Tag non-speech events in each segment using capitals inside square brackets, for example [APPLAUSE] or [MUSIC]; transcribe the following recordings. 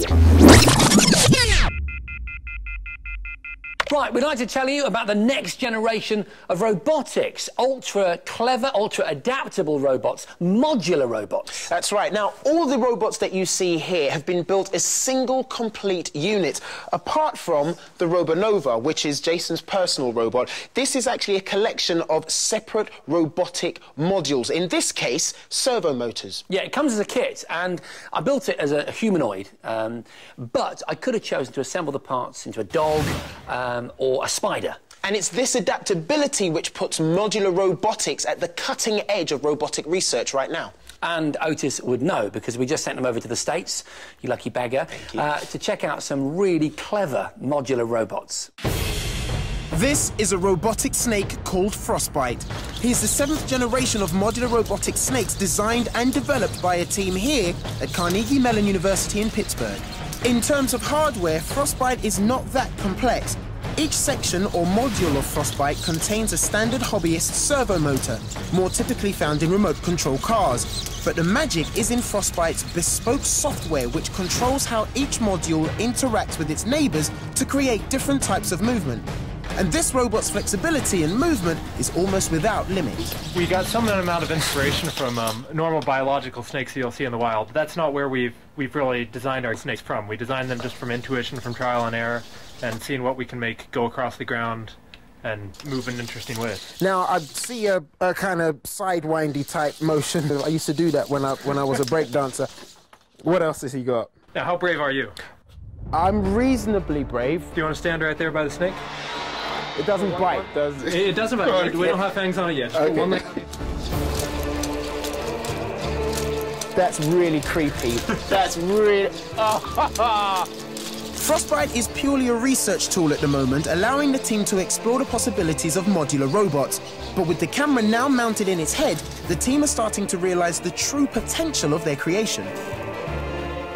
Thank you. Right, we'd like to tell you about the next generation of robotics. Ultra clever, ultra adaptable robots, modular robots. That's right. Now, all the robots that you see here have been built as single complete unit, apart from the Robonova, which is Jason's personal robot. This is actually a collection of separate robotic modules. In this case, servo motors. Yeah, it comes as a kit, and I built it as a humanoid, um, but I could have chosen to assemble the parts into a dog. Um, um, or a spider. And it's this adaptability which puts modular robotics at the cutting edge of robotic research right now. And Ortis would know because we just sent them over to the States, you lucky beggar, you. Uh, to check out some really clever modular robots. This is a robotic snake called Frostbite. He's the seventh generation of modular robotic snakes designed and developed by a team here at Carnegie Mellon University in Pittsburgh. In terms of hardware, Frostbite is not that complex, each section or module of Frostbite contains a standard hobbyist servo motor, more typically found in remote control cars. But the magic is in Frostbite's bespoke software which controls how each module interacts with its neighbors to create different types of movement. And this robot's flexibility and movement is almost without limit. We got some amount of inspiration from um, normal biological snakes that you'll see in the wild, but that's not where we've, we've really designed our snakes from. We designed them just from intuition, from trial and error, and seeing what we can make go across the ground and move in interesting ways. Now I see a, a kind of sidewindy type motion. I used to do that when I when I was a break [LAUGHS] dancer. What else has he got? Now, how brave are you? I'm reasonably brave. Do you want to stand right there by the snake? It doesn't bite, does it? It doesn't bite. okay. We don't have fangs on it yet. Okay. That's really creepy. That's really. [LAUGHS] Frostbite is purely a research tool at the moment, allowing the team to explore the possibilities of modular robots. But with the camera now mounted in its head, the team are starting to realize the true potential of their creation.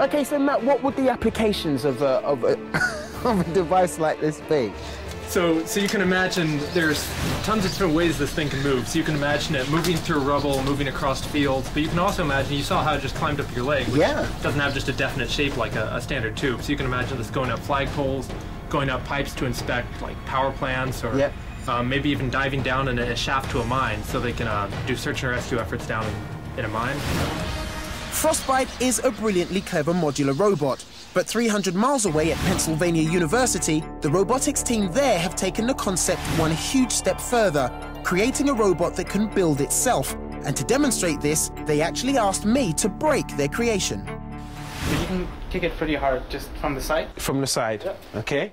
Okay, so Matt, what would the applications of a, of a, [LAUGHS] of a device like this be? So, so you can imagine there's tons of different ways this thing can move. So you can imagine it moving through rubble, moving across fields, but you can also imagine, you saw how it just climbed up your leg, which yeah. doesn't have just a definite shape like a, a standard tube. So you can imagine this going up flagpoles, going up pipes to inspect like power plants, or yep. um, maybe even diving down in a shaft to a mine so they can uh, do search and rescue efforts down in, in a mine. Frostbite is a brilliantly clever modular robot, but 300 miles away at Pennsylvania University, the robotics team there have taken the concept one huge step further, creating a robot that can build itself. And to demonstrate this, they actually asked me to break their creation. You can kick it pretty hard just from the side. From the side, yep. okay.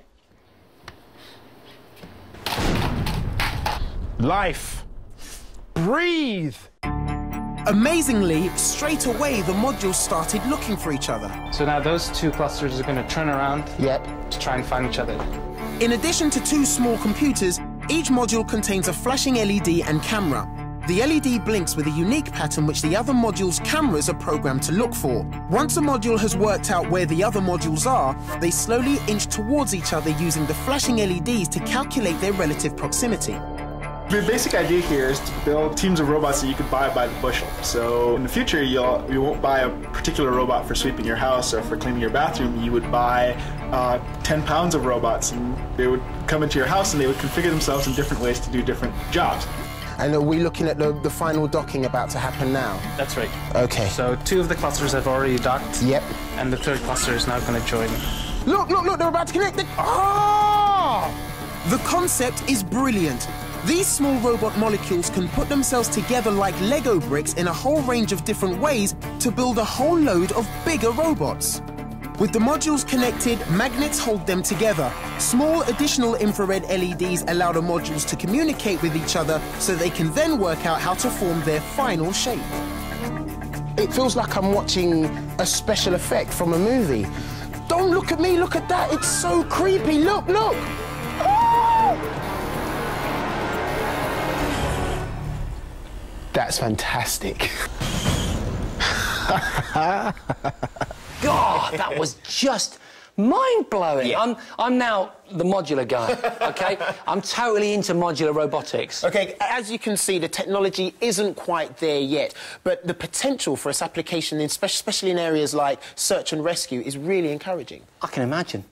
Life. Breathe. Amazingly, straight away the modules started looking for each other. So now those two clusters are going to turn around yep. to try and find each other. In addition to two small computers, each module contains a flashing LED and camera. The LED blinks with a unique pattern which the other module's cameras are programmed to look for. Once a module has worked out where the other modules are, they slowly inch towards each other using the flashing LEDs to calculate their relative proximity. The basic idea here is to build teams of robots that you could buy by the bushel. So in the future, you'll you won't buy a particular robot for sweeping your house or for cleaning your bathroom. You would buy uh, 10 pounds of robots, and they would come into your house and they would configure themselves in different ways to do different jobs. And are we looking at the, the final docking about to happen now? That's right. Okay. So two of the clusters have already docked. Yep. And the third cluster is now going to join. Look, look, look, they're about to connect. Oh! The concept is brilliant. These small robot molecules can put themselves together like Lego bricks in a whole range of different ways to build a whole load of bigger robots. With the modules connected, magnets hold them together. Small additional infrared LEDs allow the modules to communicate with each other so they can then work out how to form their final shape. It feels like I'm watching a special effect from a movie. Don't look at me, look at that. It's so creepy. Look, look. Ah! That's fantastic. [LAUGHS] God, that was just Mind blowing. Yeah. I'm, I'm now the modular guy, okay? [LAUGHS] I'm totally into modular robotics. Okay, as you can see, the technology isn't quite there yet, but the potential for its application, in spe- especially in areas like search and rescue, is really encouraging. I can imagine.